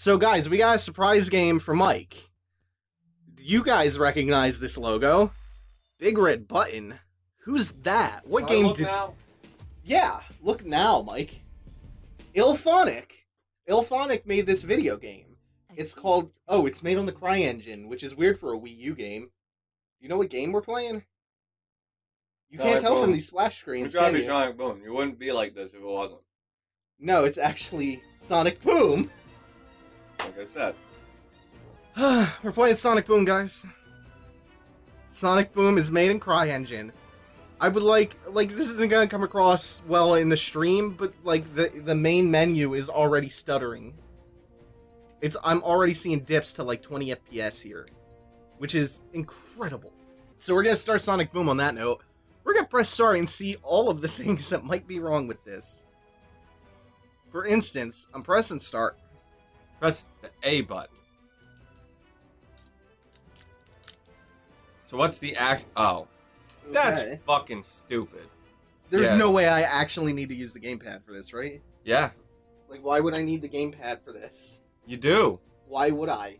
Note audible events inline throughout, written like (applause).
So, guys, we got a surprise game for Mike. You guys recognize this logo? Big red button. Who's that? What Can game did? now? Yeah, look now, Mike. IllFonic. IllFonic made this video game. It's called. Oh, it's made on the CryEngine, which is weird for a Wii U game. You know what game we're playing? You can't Sonic tell from these splash It's screens. gotta be you? Sonic Boom. You wouldn't be like this if it wasn't. No, it's actually Sonic Boom. Like I said. (sighs) We're playing Sonic Boom, guys. Sonic Boom is made in CryEngine. I would like like this isn't gonna come across well in the stream, but like the the main menu is already stuttering. It's I'm already seeing dips to like 20 FPS here, which is incredible. So we're gonna start Sonic Boom on that note. We're gonna press start and see all of the (laughs) things that might be wrong with this. For instance, I'm pressing start. Press the A button. So what's the act? Oh, that's Okay. fucking stupid. There's Yeah. no way I actually need to use the gamepad for this, right? Yeah, Like, why would I need the gamepad for this? you do. Why would I?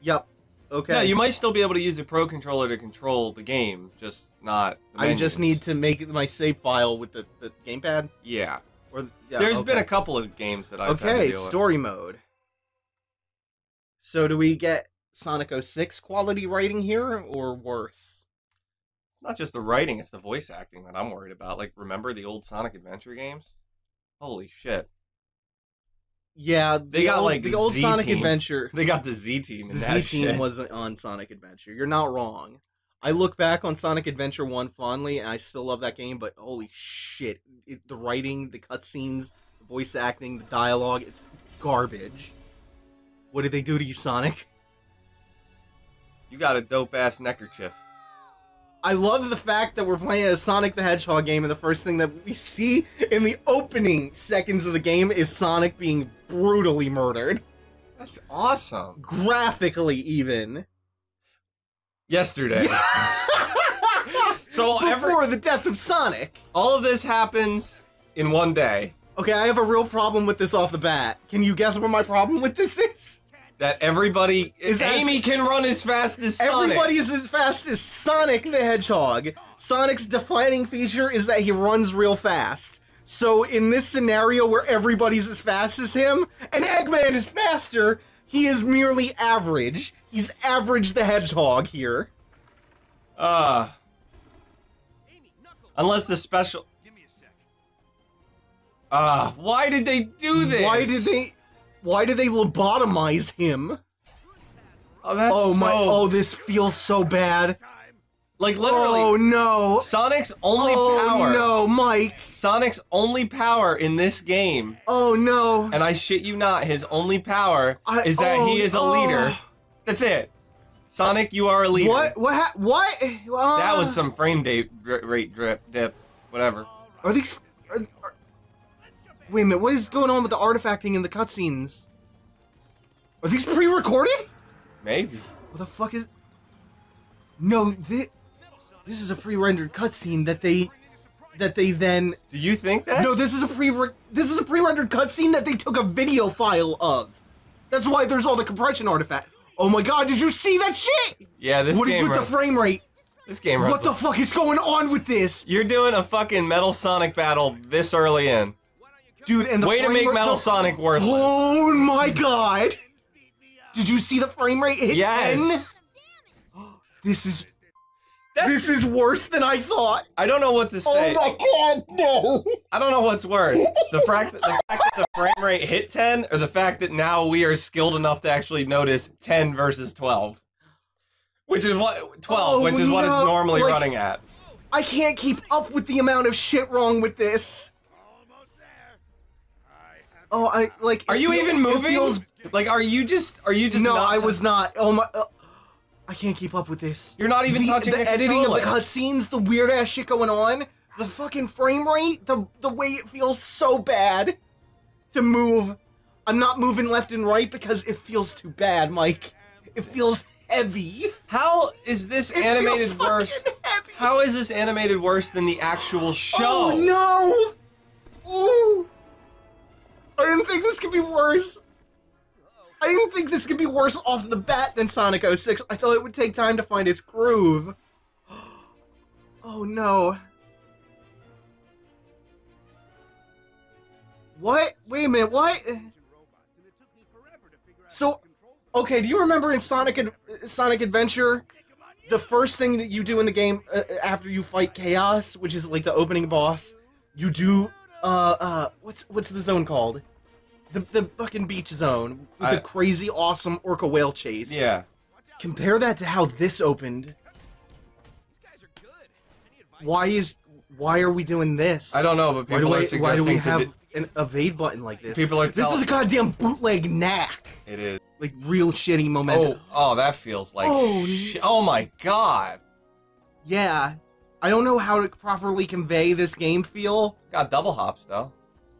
Yep. Okay. Yeah, you might still be able to use the Pro Controller to control the game, just not. The I just need to make my save file with the, the gamepad. Yeah. Or yeah, There's okay. been a couple of games that I've okay deal with. story mode. So do we get Sonic 06 quality writing here or worse? It's not just the writing; it's the voice acting that I'm worried about. Like, remember the old Sonic Adventure games? Holy shit! Yeah, the They got, old, like, the old Z Sonic Team. Adventure. They got the Z team (laughs) The Z Team shit. wasn't on Sonic Adventure. You're not wrong. I look back on Sonic Adventure 1 fondly, and I still love that game, but holy shit. It, the writing, the cutscenes, the voice acting, the dialogue, it's garbage. What did they do to you, Sonic? You got a dope ass neckerchief. I love the fact that we're playing a Sonic the Hedgehog game, and the first thing that we see in the opening seconds of the game is Sonic being brutally murdered. That's awesome. Graphically, even. Yesterday. (laughs) So every Before the death of Sonic. all of this happens in one day. Okay, I have a real problem with this off the bat. Can you guess what my problem with this is? That everybody Is as- Amy can run as fast as Sonic. Everybody is as fast as Sonic the Hedgehog. Sonic's defining feature is that he runs real fast. So in this scenario where everybody's as fast as him, and Eggman is faster, he is merely average. He's average the Hedgehog here. Uh unless the special Ah, why did they do this? Why did they why did they lobotomize him? Oh, that's Oh my so- oh this feels so bad. like literally Oh no. Sonic's only oh power. Oh no, Mike. Sonic's only power in this game, Oh no. and I shit you not, his only power I- is that he oh, is a leader. That's it. Sonic, you are a leader. What? What? ha- What? Uh, That was some frame date dri- rate drip dip, whatever. Are these? Are, are, wait a minute. What is going on with the artifacting in the cutscenes? Are these pre-recorded? Maybe. What the fuck is? No, this this is a pre-rendered cutscene that they that they then. Do you think that? No, this is a pre this is a pre-rendered cutscene that they took a video file of. That's why there's all the compression artifact. Oh my god! Did you see that shit? Yeah, this game. What is with the frame rate? this game runs. What the fuck is going on with this? You're doing a fucking Metal Sonic battle this early in. Dude, and the Way to make Metal Sonic worthless. Oh my god! Did you see the frame rate hit yes. 10? (gasps) This is That's, this is worse than I thought. I don't know what to say. Oh my god, no! I don't know what's worse. The (laughs) fact that the fact that the frame rate hit 10 or the fact that now we are skilled enough to actually notice 10 versus 12. Which is what 12, Oh, which is what it's normally like- running at. I can't keep up with the amount of shit wrong with this. Oh, I like. Are you even moving? feels- Like are you just are you just no, I was not. Oh my. Uh, I can't keep up with this. You're not even the, touching the, the editing of the cutscenes, the weird ass shit going on, the fucking frame rate, the the way it feels so bad to move. I'm not moving left and right because it feels too bad, Mike. It feels heavy. How is this It animated worse? heavy. How is this animated worse than the actual show? Oh no! Ooh. I didn't think this could be worse. I didn't think this could be worse off the bat than Sonic 06. I thought it would take time to find its groove. (gasps) Oh no. What? Wait a minute, what? So, okay, do you remember in Sonic Ad- Sonic Adventure, the first thing that you do in the game uh, after you fight Chaos, which is like the opening boss, you do uh uh what's what's the zone called? The the fucking beach zone with I- the crazy awesome orca whale chase. Yeah. Compare that to how this opened. Why is why are we doing this? I don't know, but Why people do, are I, suggesting why do we have an evade button like this? People are This is a goddamn bootleg Knack. it is. Like real shitty momentum. Oh, oh, that feels like. Oh, sh- oh my god. Yeah. I don't know how to properly convey this game feel. Got double hops though.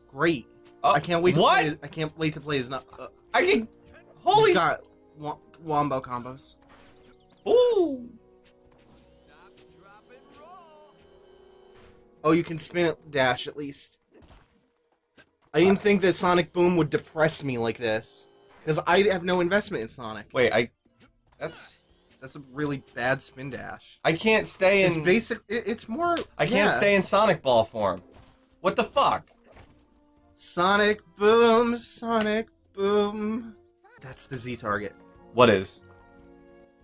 Great. Oh, I can't wait to what? play I can't wait to play as not uh, I can. Holy. got wa- wombo combos. Ooh. Oh, you can spin it dash at least. I didn't think that Sonic Boom would depress me like this. Because I have no investment in Sonic. Wait, I. That's. That's a really bad spin dash. I can't stay in. It's basic. It, it's more. I can't yeah. stay in Sonic Ball form. What the fuck? Sonic Boom, Sonic Boom. That's the Z target. What is?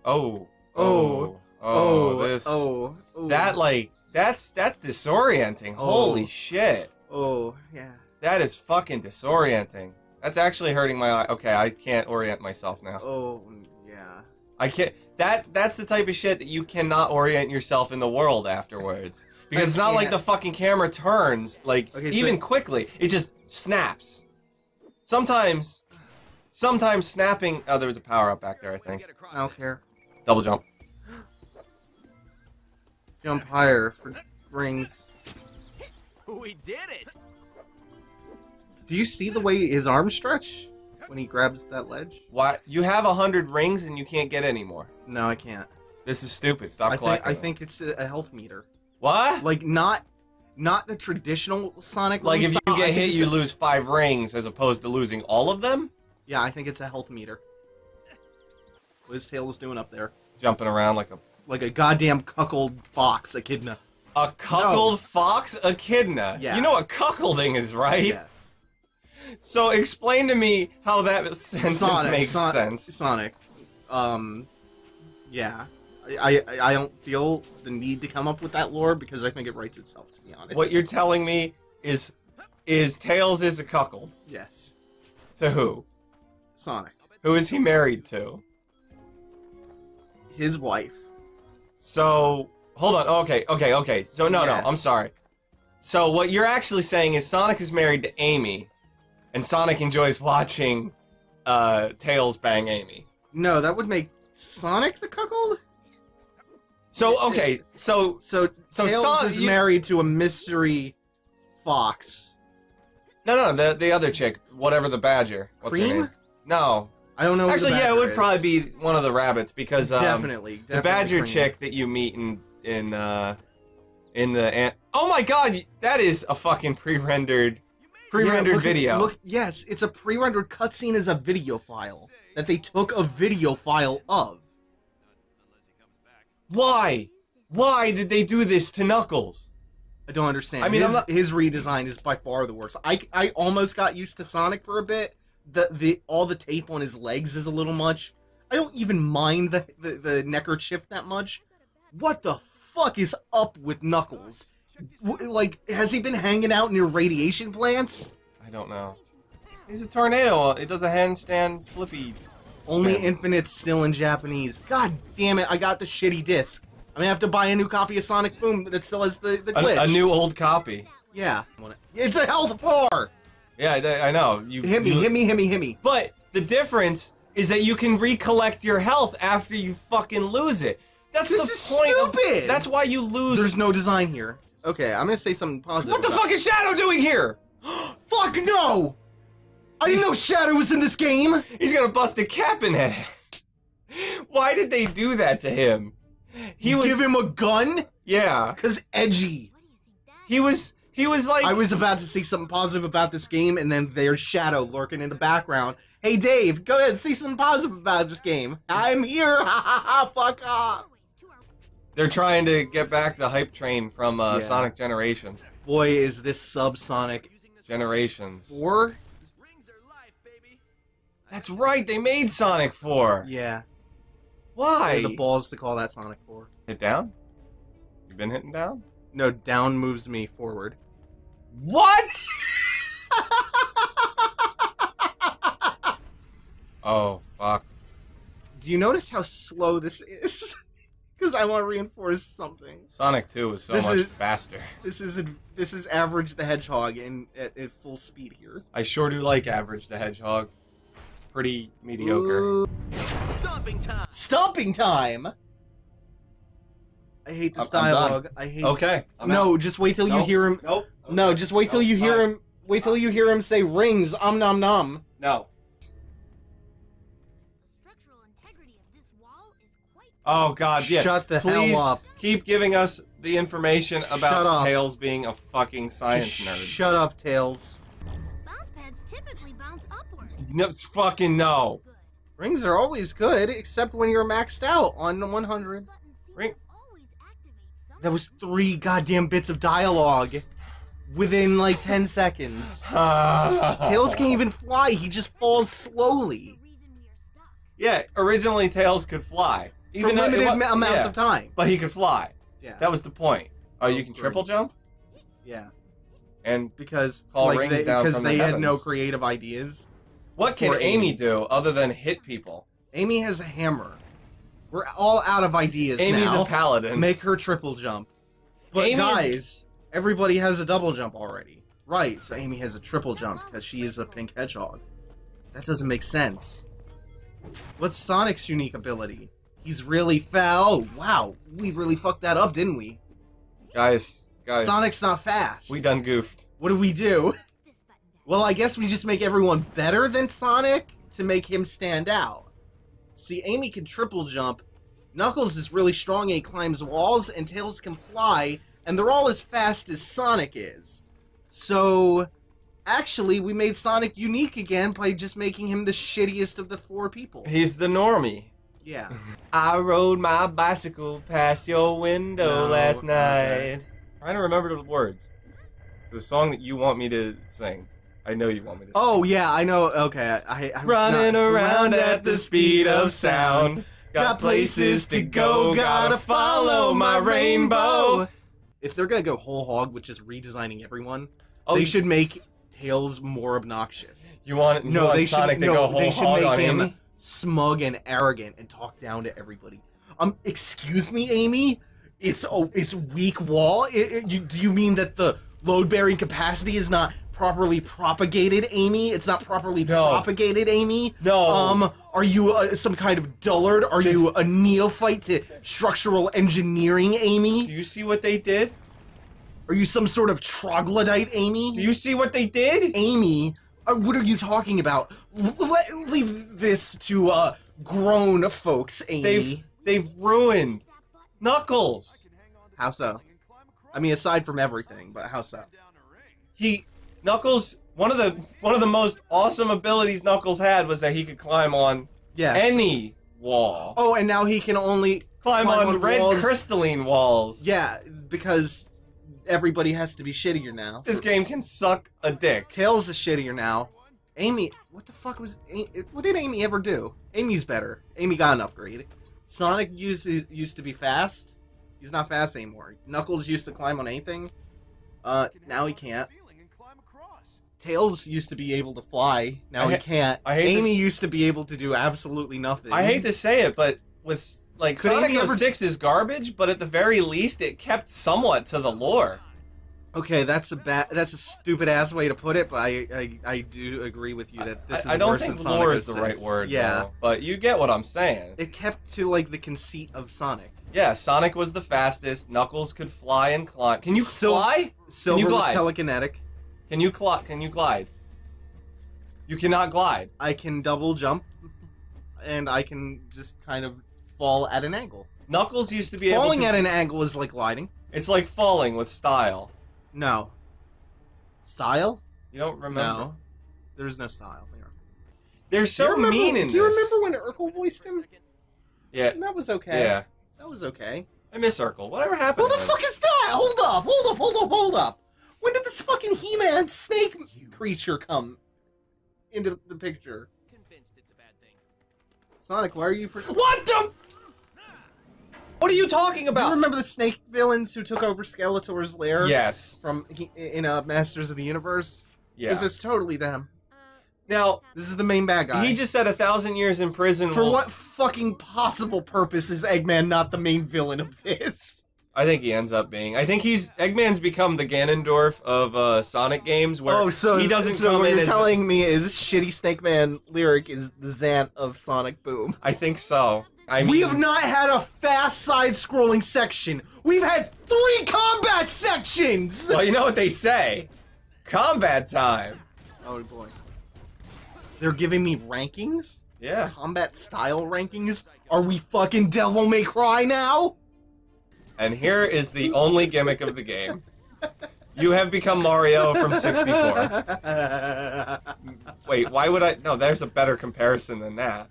Oh, oh. Oh. Oh. Oh, this. oh, oh. That like. That's that's disorienting. Oh. Holy shit. Oh, yeah. That is fucking disorienting. That's actually hurting my eye. Okay, I can't orient myself now. Oh, yeah. I can't. That that's the type of shit that you cannot orient yourself in the world afterwards. Because I it's not like can't. the fucking camera turns like Okay, so- even quickly. It just snaps. Sometimes, sometimes snapping. Oh, there was a power up back there. I think. I don't care. Double jump. Jump higher for rings. We did it! Do you see the way his arms stretch when he grabs that ledge? Why? You have a hundred rings and you can't get any more. No, I can't. This is stupid. Stop I think collecting. I them. think it's a a health meter. What? Like not not the traditional Sonic. Like if you get hit, you a- lose five rings as opposed to losing all of them. Yeah, I think it's a health meter. What is his tail is doing up there? Jumping around like a Like a goddamn cuckold fox echidna. a cuckold fox echidna. Yeah. You know what cuckolding is, right? Yes. So explain to me how that (laughs) sentence Sonic makes Son- sense. Sonic. Um yeah. I, I don't feel the need to come up with that lore because I think it writes itself to be honest. What you're telling me is is Tails is a cuckold. Yes. To who? Sonic. Who is he married to? His wife. So hold on. Okay, okay, okay. So no, Yes. no, I'm sorry. So what you're actually saying is Sonic is married to Amy, and Sonic enjoys watching uh, Tails bang Amy. No, that would make Sonic the cuckold? So okay, so So, So Tails Son- is you- married to a mystery fox. no, no, the the other chick, whatever the badger. What's her Cream? name? No, I don't know. actually, yeah, it would is. probably be one of the rabbits because um, definitely, definitely the badger Cream. chick that you meet in in uh in the an- oh my god that is a fucking pre-rendered pre-rendered Yeah, at- video look, yes, it's a pre-rendered cutscene as a video file that they took a video file of. Why why did they do this to knuckles I don't understand. I mean, his, not- his redesign is by far the worst. I, I almost got used to Sonic for a bit. The the all the tape on his legs is a little much. I don't even mind the the, the neckerchief that much. What the fuck is up with Knuckles? Like, has he been hanging out near radiation plants? i don't know he's a tornado it does a handstand flippy Only spin. Infinite's still in Japanese. God damn it! I got the shitty disc. I'm gonna have to buy a new copy of Sonic Boom that still has the the glitch. a, a new old copy yeah. It's a health bar. yeah i, know you Hit me! you- Hit me! Hit me! Hit me! but the difference is that you can recollect your health after you fucking lose it that's This the is point of- stupid! that's why you lose There's no design here. Okay, I'm gonna say something positive. what the fuck is shadow doing here (gasps) Fuck no! I didn't know Shadow was in this game. He's gonna bust a cap in it. Why did they do that to him? He was give him a gun, yeah. cause edgy. What do you think that He was He was like, I was about to say something positive about this game, and then there's Shadow lurking in the background. Hey, Dave, go ahead, say something positive about this game. I'm here. (laughs) Ha ha ha. Fuck off. they're trying to get back the hype train from uh, Yeah. Sonic Generations. Boy, is this subsonic Generations. four? That's right. They made Sonic 4. Yeah. Why? The balls to call that Sonic four. Hit down. You've been hitting down? No, down moves me forward. What? (laughs) oh fuck. Do you notice how slow this is? (laughs) Because I want to reinforce something. Sonic 2 was so This much is- faster. This is this is average the hedgehog in at, at full speed here. I sure do like Average the Hedgehog. It's pretty mediocre. Ooh. Stomping time. Stomping time. I hate this I'm- I'm done. dialogue. I hate. Okay. I'm no, out. just wait till you Nope. hear him. Nope. No, just wait till Nope. you hear Fine. him. Wait till you hear him say rings. Um nom nom. No. Structural integrity of this wall is quite Oh god, yeah. Shut the Please hell up. keep giving us the information Shut about up. Tails being a fucking science Just nerd. Shut up, Tails. bounce pads typically bounce upward. No, it's fucking no. Rings are always good, except when you're maxed out on 100. Ring- to always activate some That was three goddamn bits of dialogue within like 10 seconds. (laughs) Tails can't even fly, he just falls slowly reason we are stuck. Yeah, originally Tails could fly. for limited wa- ma- amounts yeah, of time. But he could fly. Yeah. That was the point. Oh, you Oh, can great. triple jump? Yeah. And Because like they, because the they had no creative ideas. What can Amy Amy. do other than hit people? Amy has a hammer. We're all out of ideas Amy's now. a paladin. Make her triple jump. But Amy is- guys, everybody has a double jump already. Right, so Amy has a triple jump because she is a pink hedgehog. That doesn't make sense. What's Sonic's unique ability? He's really fast. Oh, wow. We really fucked that up, didn't we? guys, guys. Sonic's not fast. We done goofed. what do we do? (laughs) This button down. Well, I guess we just make everyone better than Sonic to make him stand out. See, Amy can triple jump, Knuckles is really strong and he climbs walls, and Tails can fly, and they're all as fast as Sonic is. So, actually, we made Sonic unique again by just making him the shittiest of the four people. He's the normie. Yeah. (laughs) I rode my bicycle past your window No, last night. that. Trying to remember the words. The song that you want me to sing. I know you want me to sing. Oh, yeah, I know. Okay, I, I was Running not- around at the speed of sound. Got places to go, gotta follow my rainbow. If they're gonna go whole hog with just redesigning everyone, Oh, they should make Tails more obnoxious. You want, you No, want they Sonic should to no, go whole they should hog make on him smug and arrogant and talk down to everybody. Um, excuse me, Amy. It's a it's weak wall. I- I- you, do you mean that the load bearing capacity is not properly propagated, Amy? It's not properly No. propagated, Amy. No. Um, are you uh, some kind of dullard? Are you a neophyte to structural engineering, Amy? Do you see what they did? Are you some sort of troglodyte, Amy? Do you see what they did? Amy, uh, what are you talking about? L- leave this to uh grown folks, Amy. They've they've ruined Knuckles. How so? I mean, aside from everything, but how so? He Knuckles one of the one of the most awesome abilities Knuckles had was that he could climb on Yes. any wall. oh, and now he can only climb, climb on, on red walls. crystalline walls. yeah because everybody has to be shittier now. This game can suck a dick. Tails is shittier now. Amy, what the fuck was? What did Amy ever do? Amy's better. Amy got an upgrade. Sonic used to, used to be fast. He's not fast anymore. Knuckles used to climb on anything. Uh, now he can't. Tails used to be able to fly. Now I he can't. I hate Amy used to be able to do absolutely nothing. I hate to say it, but with like Could Sonic ever- 06 is garbage, but at the very least it kept somewhat to the lore. Okay, that's a bad. That's a stupid ass way to put it, but I I, I do agree with you that this I, is I don't worse think than lore is the 06. right word. Yeah, though, but you get what I'm saying. it kept to like the conceit of Sonic. Yeah, Sonic was the fastest. Knuckles could fly and climb. Can you fly? Silver was glide? telekinetic. Can you cl- Can you glide? You cannot glide. I can double jump, and I can just kind of fall at an angle. Knuckles used to be Falling able at an angle is like gliding. It's like falling with style. No, Style? You don't remember? No. There's no style here. They're Do so remember, mean in Do you this. remember when Urkel voiced him? Yeah, That was okay. yeah. That was okay. I miss Urkel. Whatever happened? Who the to fuck is that? Hold up, hold up, hold up, hold up. When did this fucking He-Man snake creature come into the picture? Convinced it's a bad thing. Sonic, why are you? For- What the? What are you talking Do you about? remember the snake villains who took over Skeletor's lair? Yes. From in uh, Masters of the Universe. Yeah. This is totally them. Uh, Now This is the main bad guy. he just said a thousand years in prison. For will- what fucking possible purpose is Eggman not the main villain of this? I think he ends up being. I think he's Eggman's become the Ganondorf of uh, Sonic games, where oh, so he doesn't so come what in you're telling me is Shitty Snake Man Lyric is the Zant of Sonic Boom. I think so. I mean, we have not had a fast side-scrolling section. We've had three combat sections. Well, you know what they say. Combat time. Oh boy. They're giving me rankings? Yeah. Combat style rankings? Are we fucking Devil May Cry now? And here is the only gimmick of the game. You have become Mario from 64. Wait, why would I? No, there's a better comparison than that.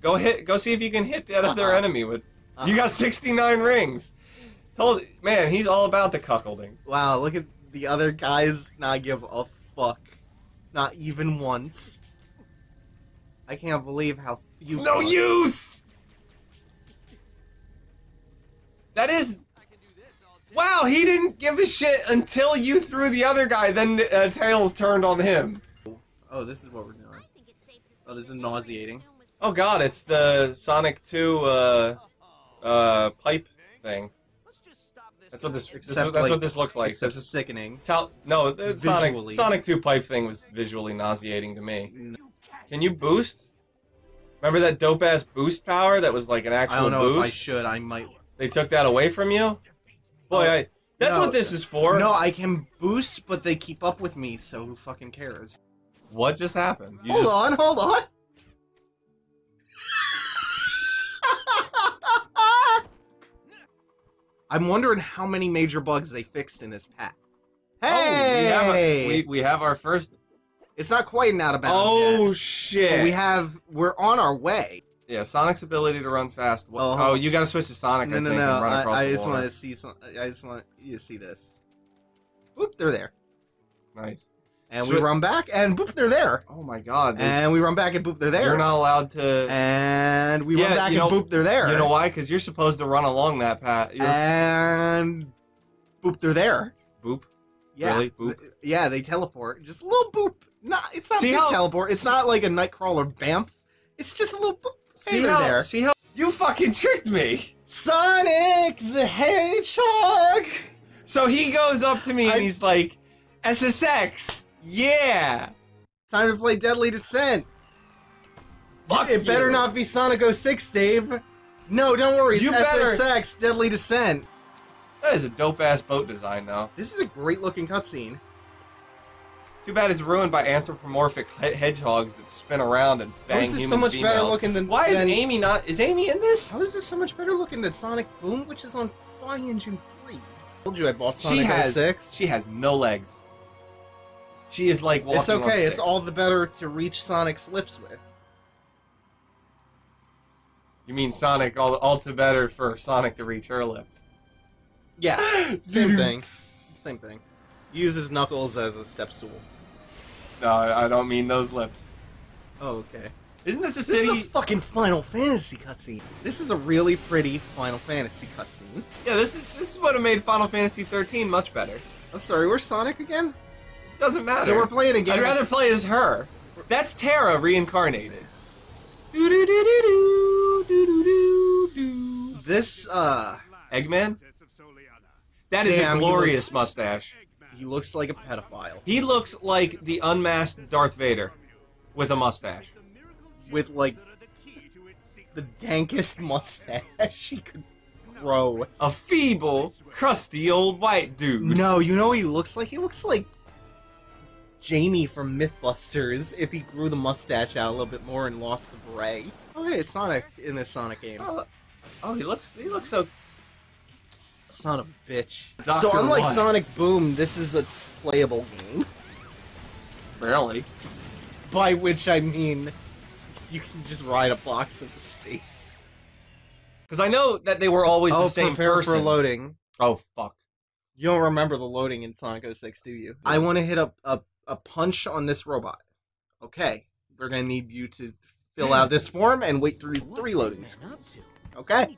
Go hit. Go see if you can hit that other Uh-huh. enemy with. You Uh-huh. got 69 rings. Told man, he's all about the cuckolding. wow, look at the other guys not give a fuck. Not even once. I can't believe how It's few. no use. That is. Wow, he didn't give a shit until you threw the other guy. Then uh, Tails turned on him. Oh, this is what we're doing. I think it's safe to say Oh, this is nauseating. Oh god, it's the Sonic 2 uh uh pipe thing. Let's just stop this. That's what this, this Except, that's like, what this looks like. Except This- sickening. it's how, no, the Sonic Sonic 2 pipe thing was visually nauseating to me. No, Can you boost? Remember that dope ass boost power that was like an actual I don't know boost? if I should. I might. They took that away from you? Boy, I that's no. what this is for. No, I can boost, but they keep up with me, so who fucking cares? What just happened? You hold just on, hold on. (laughs) I'm wondering how many major bugs they fixed in this pack. Oh, we have, a, Hey, we, we have our first it's not quite an out of bounds Oh yet, shit. we have. We're on our way. Yeah, Sonic's ability to run fast. Oh, Oh, you got to switch to Sonic No, I no, think no. and run across I, I just want to see some. I just want you to see this. Boop, they're there, Nice. and Swi- we run back, and boop, they're there, Oh my god. this- and we run back, and boop, they're there. You're not allowed to. and we Yeah, run back, you and know- boop, they're there. You know why? Because you're supposed to run along that path. You're, And boop, they're there. boop. Yeah. Really? Boop? Yeah, they teleport. Just a little boop. Not. It's not See how- teleport. It's not like a Nightcrawler Bamf. It's just a little boop. See hey, how? there. See how? You fucking tricked me. Sonic the Hedgehog. So he goes up to me I- and he's like, "SSX, yeah." Time to play Deadly Descent. Fuck it better not be Sonic 06, Dave. No, don't worry. It's You better- SSX Deadly Descent. That is a dope ass boat design, though. This is a great looking cutscene. Too bad it's ruined by anthropomorphic he- hedgehogs that spin around and bang is this so much better looking than? Why is than- Amy not? Is Amy in this? How is this so much better looking than Sonic Boom, which is on CryEngine 3? I told you I bought Sonic she has 06. she has no legs. She is like walking It's okay. It's all the better to reach Sonic's lips with. You mean Sonic? All all the better for Sonic to reach her lips. Yeah, (gasps) same thing. (laughs) Same thing. Uses Knuckles as a step stool. No, I don't mean those lips. Oh, okay. Isn't this a city? This is a fucking Final Fantasy cutscene. This is a really pretty Final Fantasy cutscene. yeah, this is this is what have made Final Fantasy 13 much better. I'm sorry, we're Sonic again? Doesn't matter. So we're playing again. I'd rather play as her. That's Terra reincarnated. This, uh, Eggman? That is Damn, a glorious looks- mustache. He looks like a pedophile He looks like the unmasked Darth Vader with a mustache. with like the dankest mustache he could grow. A feeble, crusty old white dude. No, you know what he looks like? He looks like Jamie from Mythbusters if he grew the mustache out a little bit more and lost the bray. Oh, hey, it's Sonic in this Sonic game. Oh, oh, he looks he looks so Son of a bitch. Dr. So unlike What? Sonic Boom, this is a playable game. Barely. By which I mean, you can just ride a box into space. Because I know that they were always oh, the same prepare person. for loading. oh fuck. You don't remember the loading in Sonic 06, do you? I want to hit a, a, a punch on this robot. Okay. We're going to need you to fill out this form and wait through three loading screens. up to? I Okay.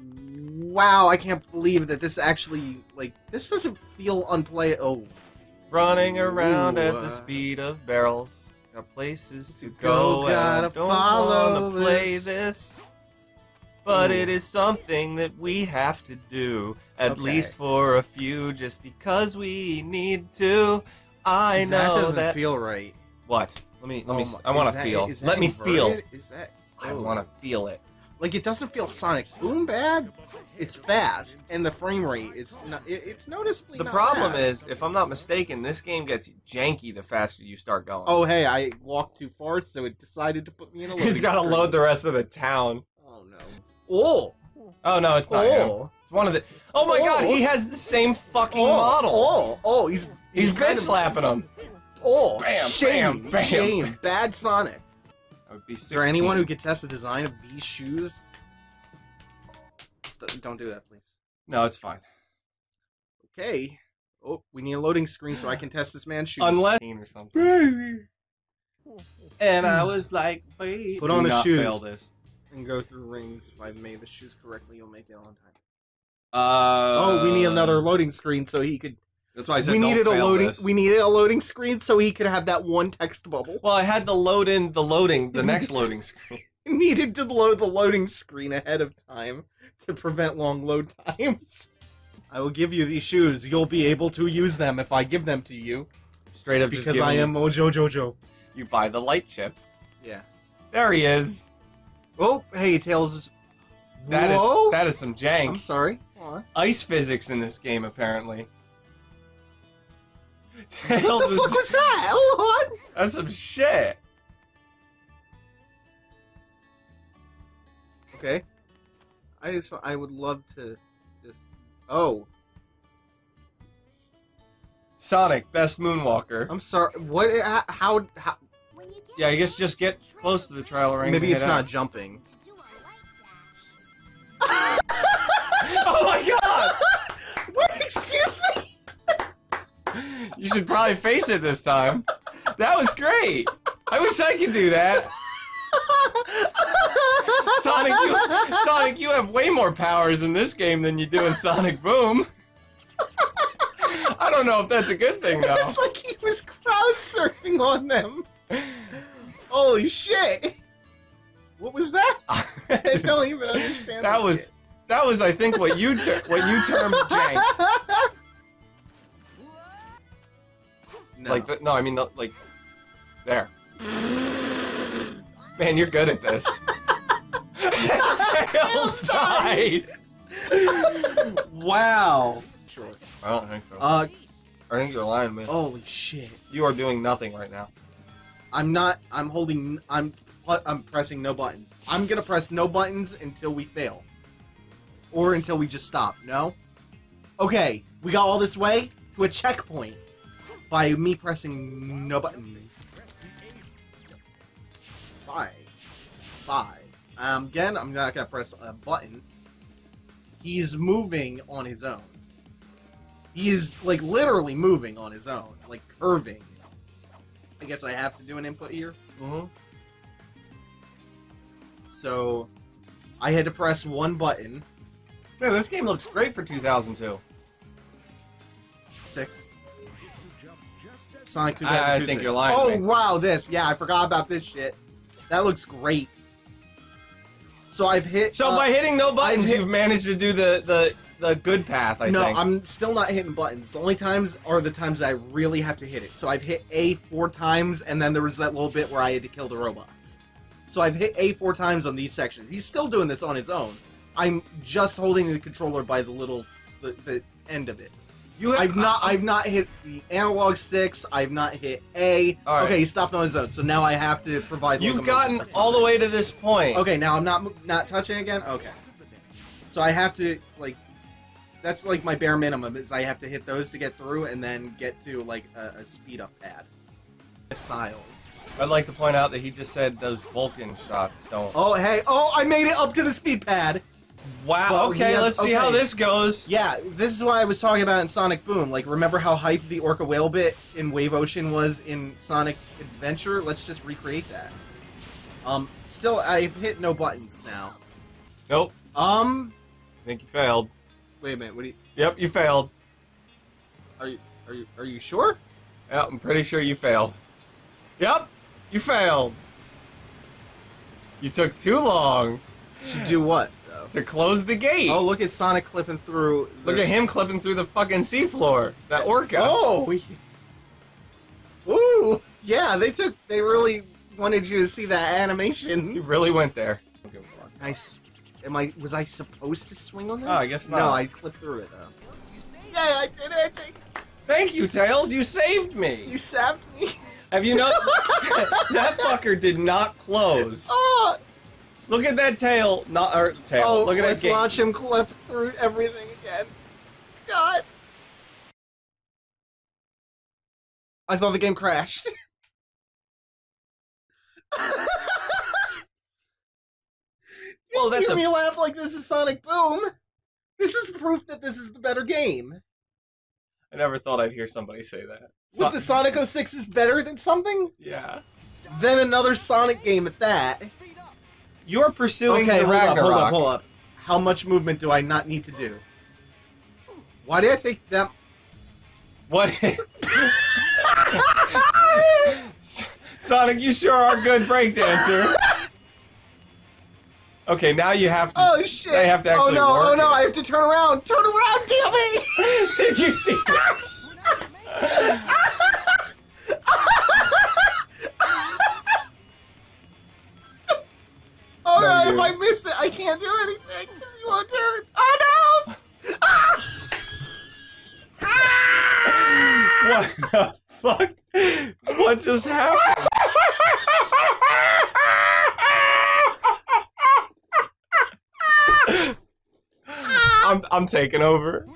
Wow, I can't believe that this actually, like, this doesn't feel unplay. Oh, Running around at Ooh, the uh, speed of barrels. Got places to go, go. gotta don't follow wanna play this. this. But Ooh. it is something that we have to do, at Okay. least for a few, just because we need to. I that know that doesn't that. feel right. what? Let me. Let me. Oh my- I want to feel. Let me feel. Is that? I oh. want to feel it. Like it doesn't feel Sonic Boom bad. It's fast, and the frame rate it's not. It, it's noticeably. The problem bad. is, if I'm not mistaken, this game gets janky the faster you start going. Oh hey, I walked too far, so it decided to put me in a. (laughs) it's got to load the rest of the town. Oh no. Oh. Oh no, it's not him. Oh. It's one of the. Oh my Oh. god, he has the same fucking Oh. model. Oh. Oh. He's He's bitch of- slapping him. Oh. Bam, shame. bam, bam. Shame. Bad Sonic. I would be Is there anyone who could test the design of these shoes? Just don't do that, please. No, it's fine. Okay. Oh, we need a loading screen so I can test this man's shoes. Unless or something. Baby. And I was like, baby. Put Do on the not shoes. Fail this. And go through rings. If I made the shoes correctly, you'll make it on time. Uh, oh, we need another loading screen so he could. That's why I said we don't needed a loading. this. We needed a loading screen so he could have that one text bubble. Well, I had to load in the loading, the next (laughs) loading screen. (laughs) needed to load the loading screen ahead of time to prevent long load times. I will give you these shoes. You'll be able to use them if I give them to you Straight up, because give I am Mojo Jojo. You buy the light chip. Yeah. There he is. Oh, hey, Tails. is- That is Whoa. that is some jank. I'm sorry. Ice physics in this game, apparently. What the fuck was that? (laughs) Hold on. That's some shit. Okay. I just I would love to just oh Sonic, best Moonwalker. I'm sorry what how how, how When you get Yeah, I guess just get close to the trial ring. maybe it's not X. jumping. You should probably face it this time. That was great. I wish I could do that. Sonic, you, Sonic, you have way more powers in this game than you do in Sonic Boom. I don't know if that's a good thing though. It's like he was crowd surfing on them. Holy shit! What was that? I don't even understand. that this was that was I think what you ter- what you termed jank. (laughs) no. Like the, no, I mean the, like there. (laughs) Man, you're good at this. (laughs) Tails died. (laughs) wow. sure. I don't think so. Uh, I think you're lying, man. holy shit! You are doing nothing right now. I'm not. I'm holding. I'm. I'm pressing no buttons. I'm gonna press no buttons until we fail, or until we just stop. No. Okay, we got all this way to a checkpoint by me pressing no buttons. Bye. Bye. Um, again, I'm not gonna press a button. He's moving on his own. He is like literally moving on his own, like curving. I guess I have to do an input here. Mm-hmm. So I had to press one button. Man, this game looks great for 2002. Six. Sonic 2002. I- think you're lying Oh wow, this. Yeah, I forgot about this shit. That looks great. So I've hit. So uh, by hitting no buttons, hit- you've managed to do the the the good path. I no, think. I'm still not hitting buttons. The only times are the times that I really have to hit it. So I've hit A four times, and then there was that little bit where I had to kill the robots. So I've hit A four times on these sections. He's still doing this on his own. I'm just holding the controller by the little the, the end of it. You have, I've not I've not hit the analog sticks. I've not hit A. Right. Okay, he stopped on his own. So now I have to provide. You've gotten all the way to this point. Okay, now I'm not not touching again. Okay, so I have to like that's like my bare minimum is I have to hit those to get through and then get to like a, a speed up pad. Missiles. I'd like to point out that he just said those Vulcan shots don't. Oh hey, oh I made it up to the speed pad. Wow. well, we okay, have- let's see how this goes. Yeah, this is why I was talking about in Sonic Boom. Like, remember how hyped the Orca Whale bit in Wave Ocean was in Sonic Adventure? Let's just recreate that. Um, still, I've hit no buttons now. Nope. Um, I think you failed. wait a minute. What do you? Yep, you failed. Are you? Are you? Are you sure? Yep, I'm pretty sure you failed. Yep, you failed. You took too long To do what though? To close the gate. Oh, look at Sonic clipping through. The... Look at him clipping through the fucking seafloor. That orca. Oh. he- Ooh. Yeah, they took. They really wanted you to see that animation. He really went there. I. s- Am I? Was I supposed to swing on this? Oh, I guess not. No. I clipped through it though. Yeah, I did it. I think. Thank you, Tails. You saved me. You sapped me. Have you noticed? (laughs) (laughs) that fucker did not close. oh, Look at that tail. Not our tail. oh Look at that let's gate. launch him clip through everything again. God. I thought the game crashed. (laughs) Well, that's hear a- me laugh like this is Sonic Boom. This is proof that this is the better game. I never thought I'd hear somebody say that. What the Sonic 06 is better than something? Yeah. Then another Sonic game at that. You're pursuing Okay, the hold up, hold up, hold up. How much movement do I not need to do? Why did I take that? What? (laughs) Sonic, you sure are a good breakdancer. Okay, now you have to. Oh shit! They have to Oh no! Oh, work Oh no! it. I have to turn around! Turn around, damn it! (laughs) Did you see that? (laughs) I use. it, I can't do anything because you won't turn. Oh no! Ah! What the fuck? What just happened? (laughs) I'm I'm taking over.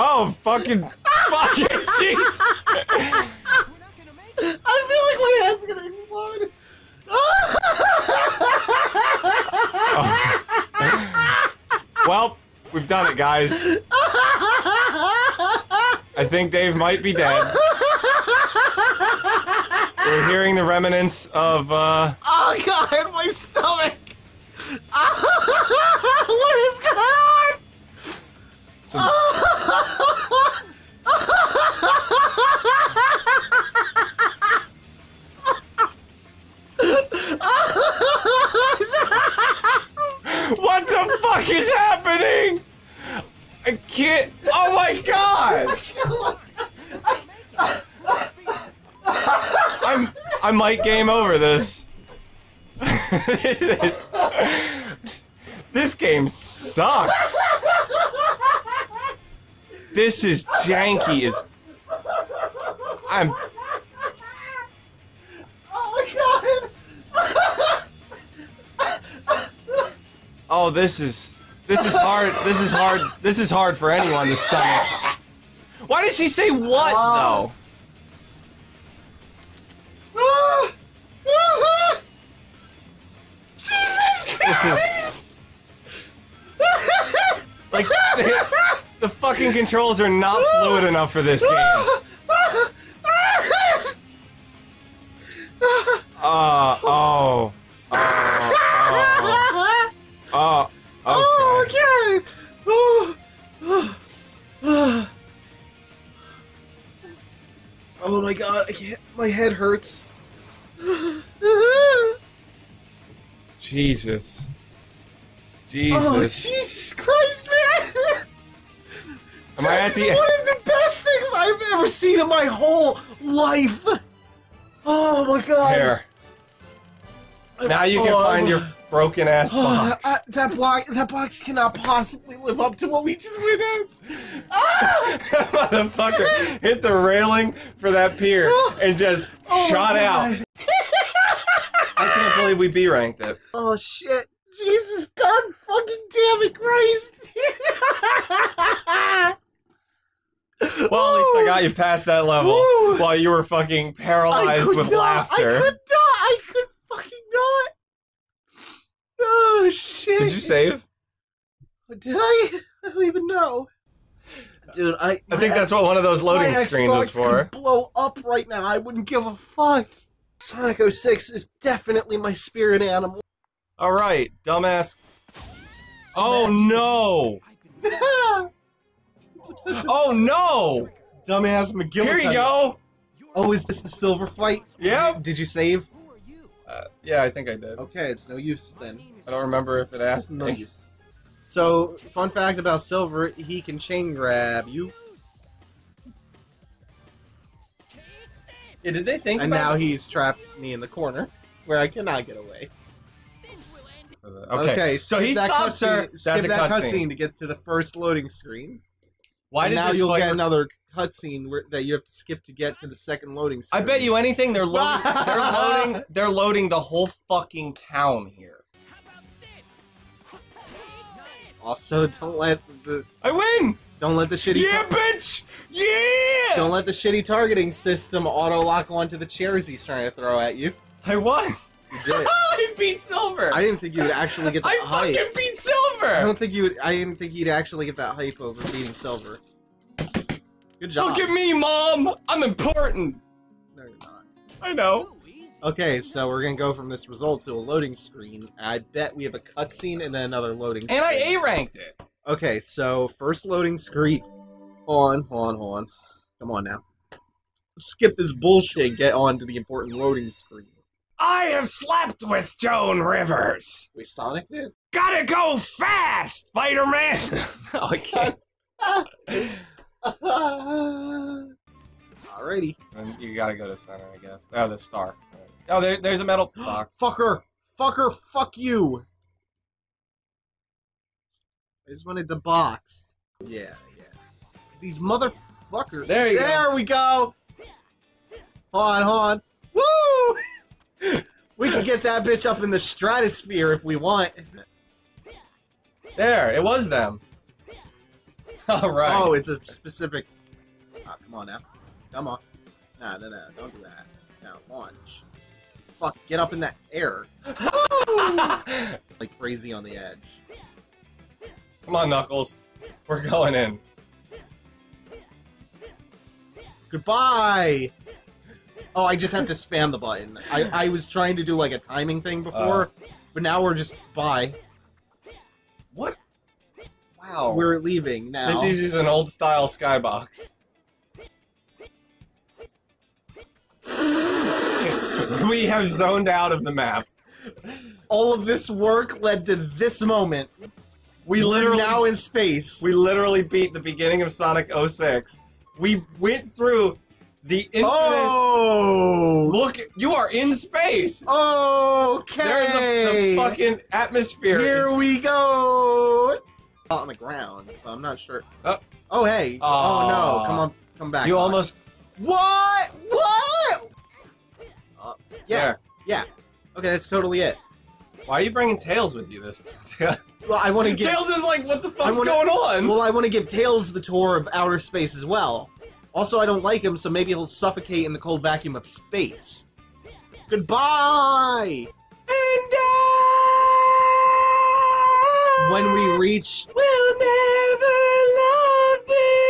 Oh fucking fucking (laughs) jeez! I feel like my head's gonna explode. Well, we've done it, guys. I think Dave might be dead. We're hearing the remnants of uh Game over this. this, this game sucks. This is janky as. I'm. oh my god! Oh, this is. This is hard. This is hard. This is hard for anyone to stomach. Why does he say what um, though? This is like the, the fucking controls are not fluid enough for this game. Uh oh. Uh, uh, uh, oh. Oh. Oh. Okay. okay. Oh. Oh. Oh my god, I can't. My head hurts. Jesus. Jesus. Oh, Jesus. Christ, man! Am I at That the one of the best things I've ever seen in my whole life. Oh my god! Now you can Oh, find your (sighs) broken ass box. Uh, that block, that box cannot possibly live up to what we just witnessed. Ah! (laughs) Motherfucker hit the railing for that pier and just Oh shot out. I can't believe we B ranked it. Oh shit! Jesus God fucking damn it, Christ! (laughs) Well, at least I got you past that level Woo. while you were fucking paralyzed with not, laughter. I could not. I could fucking not. Oh shit! Did you save? Did I? I don't even know. Dude, I. I think that's what one of those loading screens Xbox is for. Could blow up right now. I wouldn't give a fuck. Sonic 06 is definitely my spirit animal. All right, dumbass. Oh no! (laughs) Oh no! Dumbass McGill. Here you go. Oh, is this the silver fight? Yep. Did you save? Uh, yeah, I think I did. Okay, it's no use then. I don't remember if it asked no me. use. So, fun fact about Silver, he can chain grab you, Yeah, did they think and about now he's trapped me in the corner, where I cannot get away. Okay. so skip he that stops her. cutscene- Skip a that cutscene. cutscene to get to the first loading screen. Why And did now this you'll fight- get another cutscene that you have to skip to get to the second loading screen. I bet you anything they're loading. they're (laughs) loading. They're loading the whole fucking town here. Also, don't let the I win. Don't let the shitty Yeah, bitch. Yeah. don't let the shitty targeting system auto lock onto the chairs he's trying to throw at you. I won. You did. (laughs) I beat Silver. I didn't think you would actually get the (laughs) I hype. fucking beat silver. I don't think you would. I didn't think he'd actually get that hype over beating Silver. Good job. Look at me, mom. I'm important. No, you're not. I know. Okay, so we're gonna go from this result to a loading screen. I bet we have a cutscene and then another loading. Screen. And I screen. A ranked it. Okay, so first loading screen. Hold on, hold on, hold on. Come on now. Let's skip this bullshit and get on to the important loading screen. I have slept with Joan Rivers. We Sonic did? Gotta go fast, Spider Man. no, I can't. Alrighty. And you gotta go to center, I guess. Oh, the star. Oh, there, there's a metal box. Fucker! Fucker, fuck you! I just wanted the box. Yeah, yeah. These motherfuckers. There you go. There we go! Hold on, hold on. Woo! (laughs) we can get that bitch up in the stratosphere if we want. There, it was them. (laughs) All right. Oh, it's a specific. Ah, come on now. Come on. No, no, no. Don't do that. Now, launch. Fuck, get up in that air. (laughs) like crazy on the edge. Come on, Knuckles. We're going in. Goodbye! Oh, I just have to spam the button. I, I was trying to do like a timing thing before, uh. but now we're just bye. What? Wow. We're leaving now. This is an old style skybox. (laughs) we have zoned out of the map. All of this work led to this moment. We literally now in space. we literally beat the beginning of Sonic 06. We went through the infinite oh! Look, you are in space. Okay. There's a, the fucking atmosphere. Here is- we go. On the ground, but I'm not sure. Oh. Oh hey. Aw. Oh no! Come on, come back. you on. almost What? What? Uh, yeah. there. Yeah. Okay, that's totally it. Why are you bringing Tails with you this time? (laughs) well, I want to give Tails is like, what the fuck's wanna, going on? Well, I want to give Tails the tour of outer space as well. Also, I don't like him, so maybe he'll suffocate in the cold vacuum of space. Goodbye. And when we reach, we'll never love this.